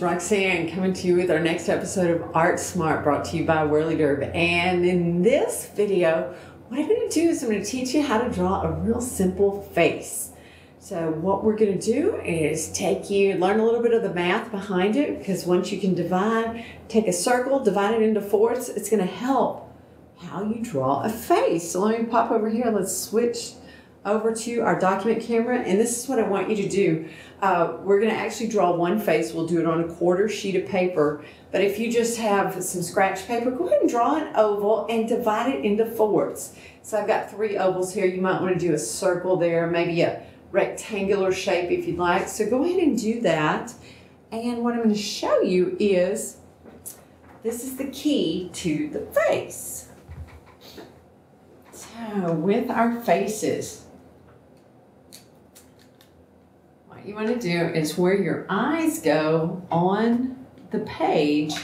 Roxanne coming to you with our next episode of Art Smart brought to you by Whirlidurb. And in this video, what I'm going to do is I'm going to teach you how to draw a real simple face. So what we're going to do is take you, learn a little bit of the math behind it because once you can divide, take a circle, divide it into fourths, it's going to help how you draw a face. So let me pop over here. Let's switch over to our document camera and this is what I want you to do. Uh, we're going to actually draw one face. We'll do it on a quarter sheet of paper. But if you just have some scratch paper, go ahead and draw an oval and divide it into fourths. So I've got three ovals here. You might want to do a circle there, maybe a rectangular shape if you'd like. So go ahead and do that. And what I'm going to show you is this is the key to the face. So with our faces, what you want to do is where your eyes go on the page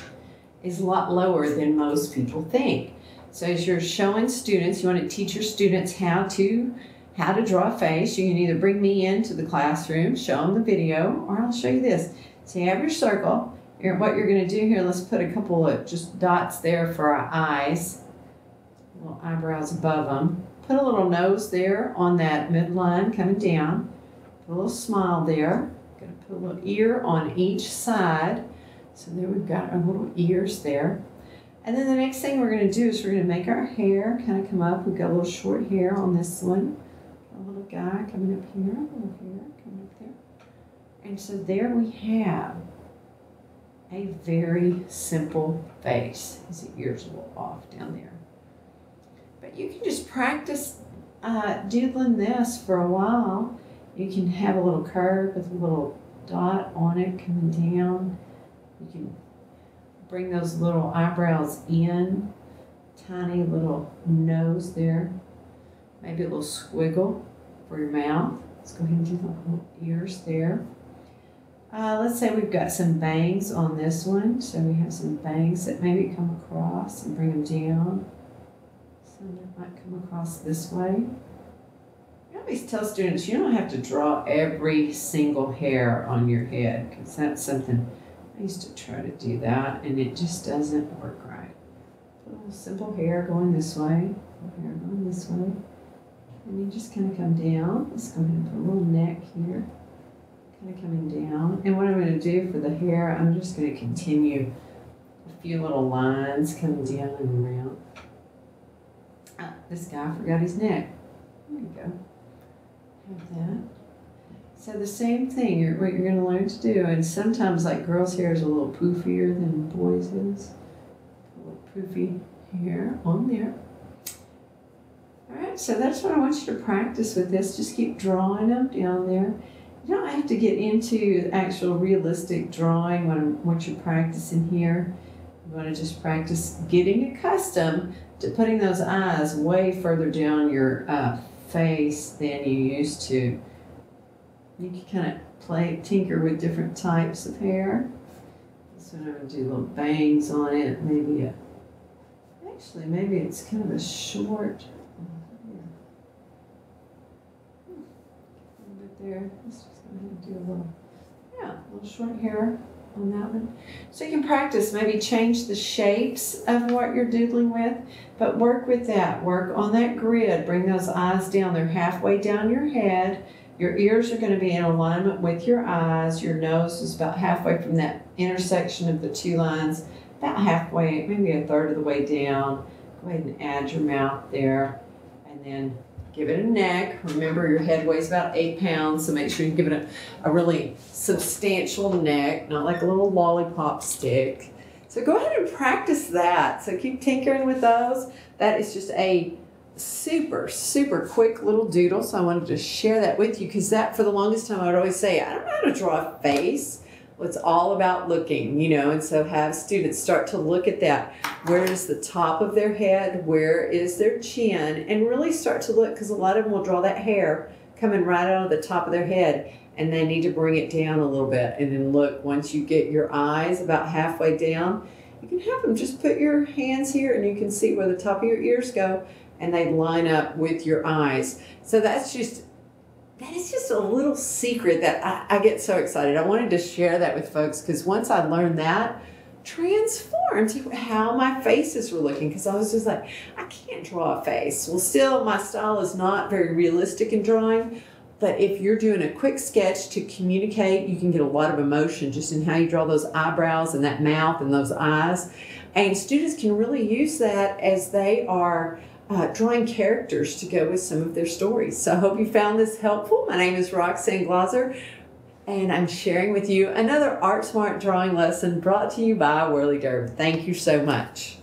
is a lot lower than most people think. So as you're showing students, you want to teach your students how to how to draw a face. You can either bring me into the classroom, show them the video, or I'll show you this. So you have your circle. what you're going to do here, let's put a couple of just dots there for our eyes. Little eyebrows above them. Put a little nose there on that midline coming down. A little smile there. To put a little ear on each side. So there we've got our little ears there. And then the next thing we're going to do is we're to make our hair kind of come up. We've got a little short hair on this one. A little guy coming up here, a little hair coming up there. And so there we have a very simple face. His ears a little off down there. But you can just practice uh, doodling this for a while you can have a little curve with a little dot on it coming down. You can bring those little eyebrows in, tiny little nose there, maybe a little squiggle for your mouth. Let's go ahead and do the little ears there. Uh, let's say we've got some bangs on this one. So we have some bangs that maybe come across and bring them down. Some that might come across this way always tell students you don't have to draw every single hair on your head because that's something I used to try to do that and it just doesn't work right. A little simple hair going this way, hair going this way, and you just kind of come down. Let's go ahead and put a little neck here, kind of coming down. And what I'm going to do for the hair, I'm just going to continue a few little lines coming down and around. Ah, this guy forgot his neck. There you go that. So the same thing, you're, what you're going to learn to do, and sometimes like girls' hair is a little poofier than boys' is. A little poofy hair on there. All right, so that's what I want you to practice with this. Just keep drawing them down there. You don't have to get into actual realistic drawing when, once you're practicing here. You want to just practice getting accustomed to putting those eyes way further down your uh, face than you used to. You can kind of play, tinker with different types of hair. So I'm to do little bangs on it, maybe a, actually maybe it's kind of a short, a little bit there. Let's just go ahead and do a little, yeah, a little short hair on that one. So you can practice, maybe change the shapes of what you're doodling with, but work with that. Work on that grid. Bring those eyes down. They're halfway down your head. Your ears are going to be in alignment with your eyes. Your nose is about halfway from that intersection of the two lines, about halfway, maybe a third of the way down. Go ahead and add your mouth there. And then Give it a neck. Remember, your head weighs about eight pounds, so make sure you give it a, a really substantial neck, not like a little lollipop stick. So go ahead and practice that. So keep tinkering with those. That is just a super, super quick little doodle. So I wanted to share that with you because that, for the longest time, I would always say, I don't know how to draw a face. It's all about looking, you know, and so have students start to look at that. Where is the top of their head? Where is their chin? And really start to look because a lot of them will draw that hair coming right out of the top of their head and they need to bring it down a little bit. And then look, once you get your eyes about halfway down, you can have them just put your hands here and you can see where the top of your ears go and they line up with your eyes. So that's just that is just a little secret that I, I get so excited. I wanted to share that with folks because once I learned that, transformed how my faces were looking because I was just like, I can't draw a face. Well, still, my style is not very realistic in drawing, but if you're doing a quick sketch to communicate, you can get a lot of emotion just in how you draw those eyebrows and that mouth and those eyes. And students can really use that as they are uh, drawing characters to go with some of their stories. So I hope you found this helpful. My name is Roxanne Glauser, and I'm sharing with you another Art Smart drawing lesson brought to you by Whirlidurb. Thank you so much.